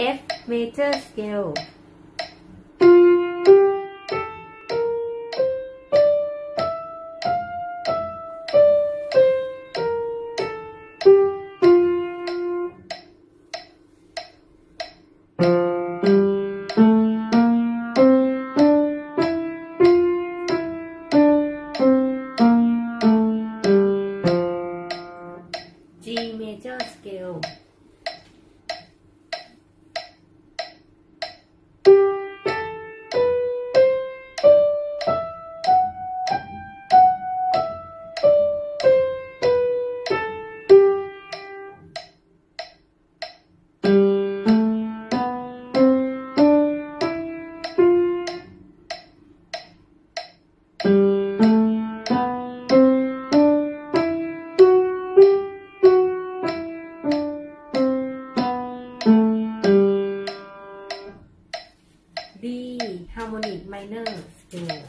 F major scale. G major scale harmonic minor scale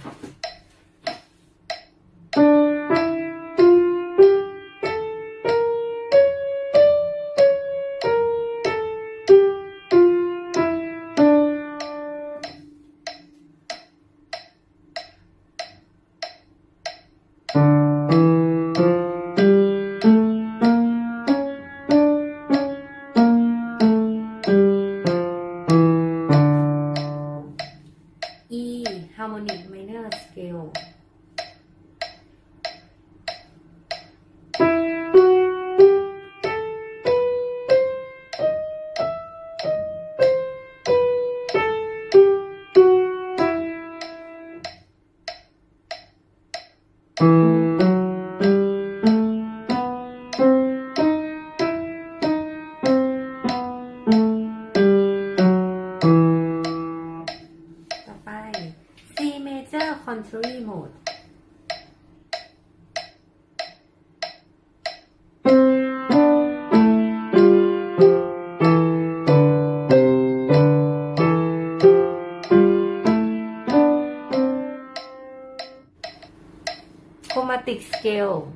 harmony contrary mode. Chromatic scale